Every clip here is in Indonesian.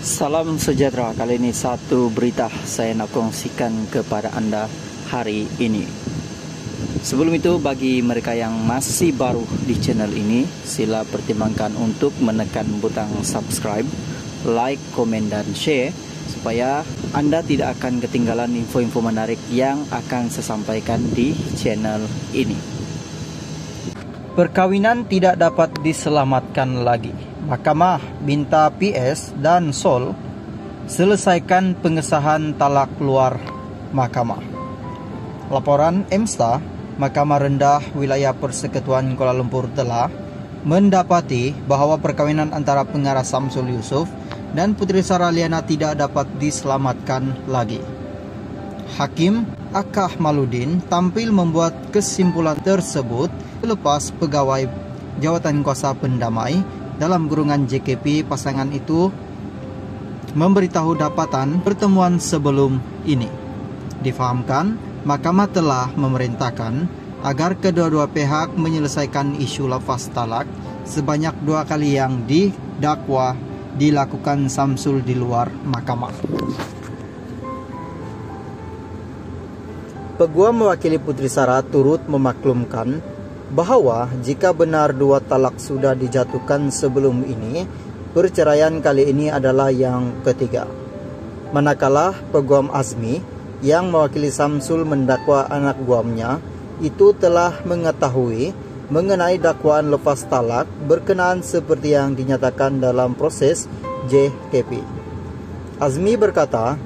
Salam sejahtera. Kali ini satu berita saya nak kongsikan kepada anda hari ini. Sebelum itu bagi mereka yang masih baru di channel ini, sila pertimbangkan untuk menekan butang subscribe, like, komen dan share supaya anda tidak akan ketinggalan info-info menarik yang akan saya sampaikan di channel ini. Perkawinan tidak dapat diselamatkan lagi. Mahkamah minta PS dan SOL selesaikan pengesahan talak luar mahkamah. Laporan EMSTA, Mahkamah Rendah Wilayah Persekutuan Kuala Lumpur telah mendapati bahawa perkawinan antara pengarah Samsul Yusuf dan Putri Sarah Liana tidak dapat diselamatkan lagi. Hakim Akah Maludin tampil membuat kesimpulan tersebut lepas pegawai jawatan kuasa pendamai dalam gurungan JKP pasangan itu memberitahu dapatan pertemuan sebelum ini. Difahamkan, mahkamah telah memerintahkan agar kedua-dua pihak menyelesaikan isu lafaz talak sebanyak dua kali yang didakwa dilakukan Samsul di luar mahkamah. Peguam mewakili Putri Sarah turut memaklumkan bahawa jika benar dua talak sudah dijatuhkan sebelum ini, perceraian kali ini adalah yang ketiga. Manakala Peguam Azmi yang mewakili Samsul mendakwa anak guamnya itu telah mengetahui mengenai dakwaan lepas talak berkenaan seperti yang dinyatakan dalam proses JKP. Azmi berkata,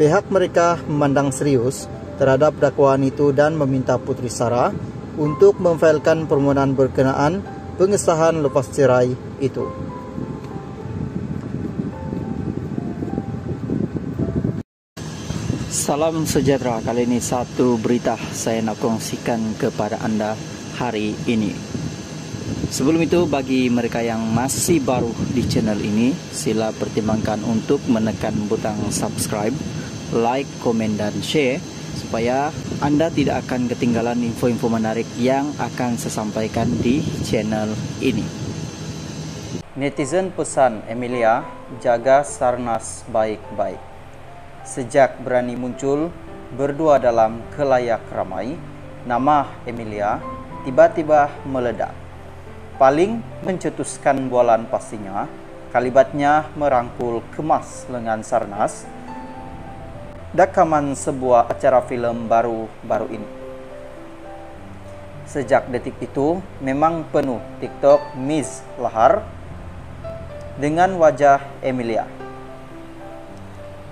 pihak mereka memandang serius terhadap dakwaan itu dan meminta Putri Sarah untuk memfailkan permohonan berkenaan pengesahan lepas cerai itu. Salam sejahtera. Kali ini satu berita saya nak kongsikan kepada anda hari ini. Sebelum itu bagi mereka yang masih baru di channel ini, sila pertimbangkan untuk menekan butang subscribe, like, komen dan share supaya anda tidak akan ketinggalan info-info menarik yang akan saya sampaikan di channel ini. Netizen pesan Emilia, jaga Sarnas baik-baik. Sejak berani muncul berdua dalam kelayak ramai, nama Emilia tiba-tiba meledak. Paling mencetuskan bualan pastinya, kalibatnya merangkul kemas lengan Sarnas dakaman sebuah acara filem baru-baru ini. Sejak detik itu, memang penuh TikTok Miss Lahar dengan wajah Emilia.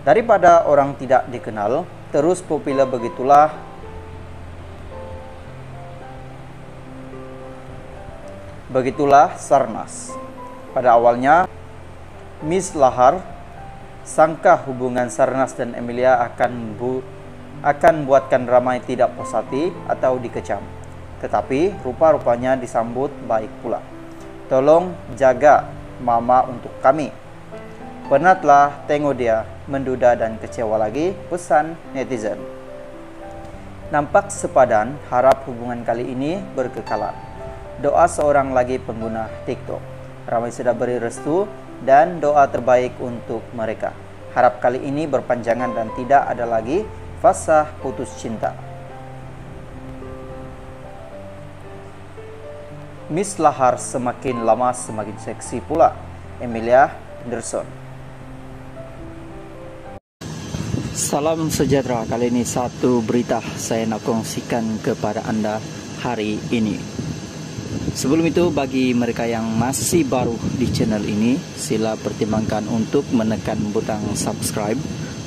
Daripada orang tidak dikenal, terus populer begitulah Begitulah Sarnas. Pada awalnya, Miss Lahar sangka hubungan Sarnas dan Emilia akan bu akan buatkan ramai tidak puas hati atau dikecam. Tetapi rupa-rupanya disambut baik pula. Tolong jaga mama untuk kami. Penatlah tengok dia menduda dan kecewa lagi pesan netizen. Nampak sepadan harap hubungan kali ini berkekalan. Doa seorang lagi pengguna TikTok. Ramai sudah beri restu dan doa terbaik untuk mereka. Harap kali ini berpanjangan dan tidak ada lagi fasa putus cinta. Miss Lahar semakin lama semakin seksi pula. Emilia Henderson. Salam sejahtera. Kali ini satu berita saya nak kongsikan kepada anda hari ini. Sebelum itu bagi mereka yang masih baru di channel ini sila pertimbangkan untuk menekan butang subscribe,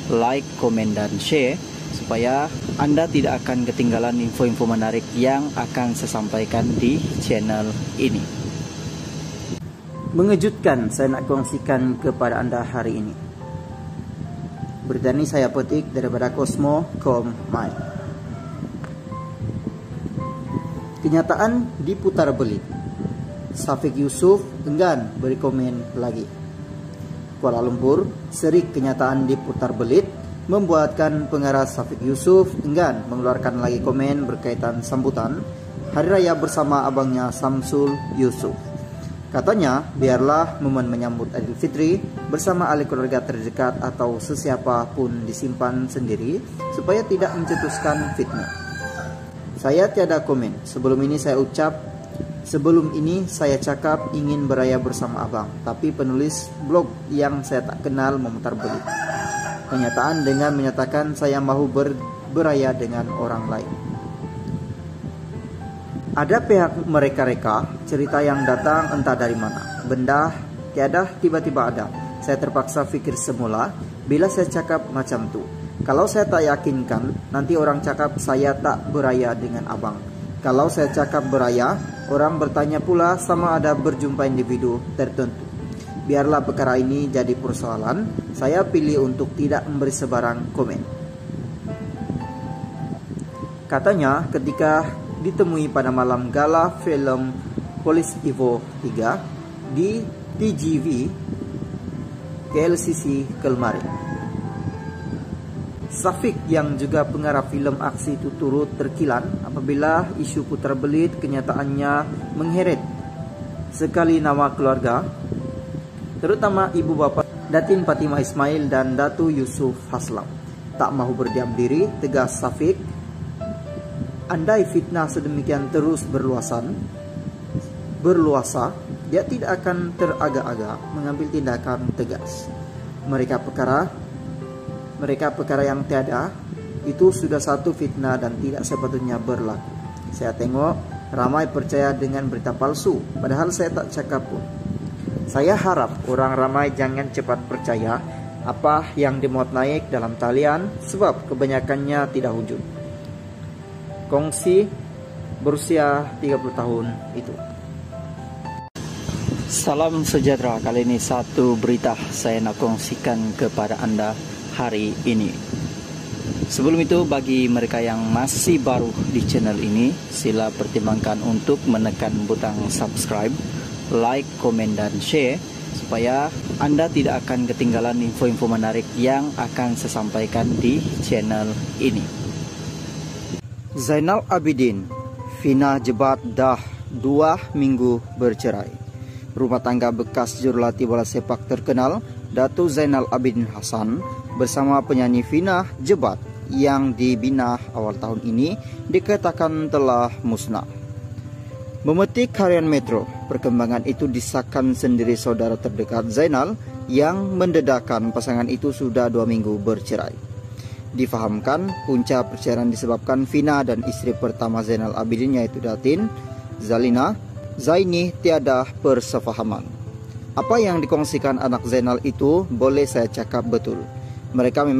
like, komen dan share supaya anda tidak akan ketinggalan info-info menarik yang akan saya sampaikan di channel ini. Mengejutkan saya nak kongsikan kepada anda hari ini. Berita ini saya petik daripada Cosmo.com Kenyataan diputar belit. Safik Yusuf enggan beri komen lagi. Kuala Lumpur, serik kenyataan diputar belit membuatkan pengarah Safik Yusuf enggan mengeluarkan lagi komen berkaitan sambutan Hari Raya bersama abangnya Samsul Yusuf. Katanya, biarlah momen menyambut Idul Fitri bersama ahli keluarga terdekat atau sesiapa pun disimpan sendiri supaya tidak mencetuskan fitnah. Saya tiada komen. Sebelum ini saya ucap, sebelum ini saya cakap ingin beraya bersama abang, tapi penulis blog yang saya tak kenal memutar balik. Kenyataan dengan menyatakan saya mahu ber, beraya dengan orang lain. Ada pihak mereka-reka cerita yang datang entah dari mana. Benda tiada tiba-tiba ada. Saya terpaksa pikir semula bila saya cakap macam tu. Kalau saya tak yakinkan, nanti orang cakap saya tak beraya dengan abang. Kalau saya cakap beraya, orang bertanya pula sama ada berjumpa individu tertentu. Biarlah perkara ini jadi persoalan, saya pilih untuk tidak memberi sebarang komen. Katanya ketika ditemui pada malam gala film Police Evo 3 di TGV KLCC Kelmarin. Safik yang juga pengarah filem aksi itu turut terkilan apabila isu putar belit kenyataannya mengheret sekali nama keluarga terutama ibu bapa Datin Fatimah Ismail dan Datu Yusuf Haslam. Tak mahu berdiam diri, tegas Safik andai fitnah sedemikian terus berluasan, berluasa, dia tidak akan teragak-agak mengambil tindakan tegas. Mereka perkara, mereka perkara yang tiada, itu sudah satu fitnah dan tidak sepatutnya berlaku. Saya tengok ramai percaya dengan berita palsu, padahal saya tak cakap pun. Saya harap orang ramai jangan cepat percaya apa yang dimuat naik dalam talian sebab kebanyakannya tidak wujud kongsi berusia 30 tahun itu. Salam sejahtera, kali ini satu berita saya nak kongsikan kepada Anda hari ini. Sebelum itu, bagi mereka yang masih baru di channel ini, sila pertimbangkan untuk menekan butang subscribe, like, komen, dan share supaya Anda tidak akan ketinggalan info-info menarik yang akan saya sampaikan di channel ini. Zainal Abidin, Fina Jebat dah dua minggu bercerai. Rumah tangga bekas jurulatih bola sepak terkenal, Datu Zainal Abidin Hasan bersama penyanyi Fina Jebat yang dibina awal tahun ini dikatakan telah musnah. Memetik harian Metro, perkembangan itu disahkan sendiri saudara terdekat Zainal yang mendedakan pasangan itu sudah dua minggu bercerai difahamkan punca perceraian disebabkan Vina dan istri pertama Zainal Abidin yaitu Datin, Zalina, Zaini tiada persefahaman. Apa yang dikongsikan anak Zainal itu boleh saya cakap betul. Mereka memang